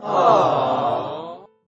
아.